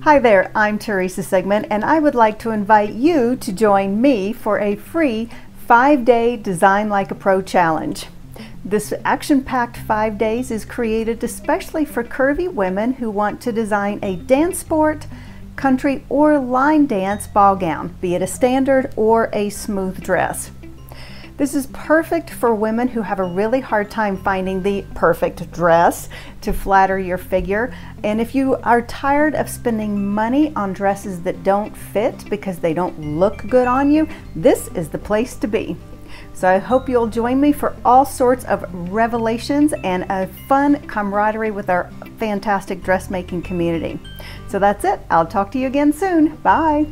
Hi there, I'm Teresa Sigmon, and I would like to invite you to join me for a free five day Design Like a Pro challenge. This action packed five days is created especially for curvy women who want to design a dance sport, country, or line dance ball gown, be it a standard or a smooth dress. This is perfect for women who have a really hard time finding the perfect dress to flatter your figure. And if you are tired of spending money on dresses that don't fit because they don't look good on you, this is the place to be. So I hope you'll join me for all sorts of revelations and a fun camaraderie with our fantastic dressmaking community. So that's it. I'll talk to you again soon. Bye.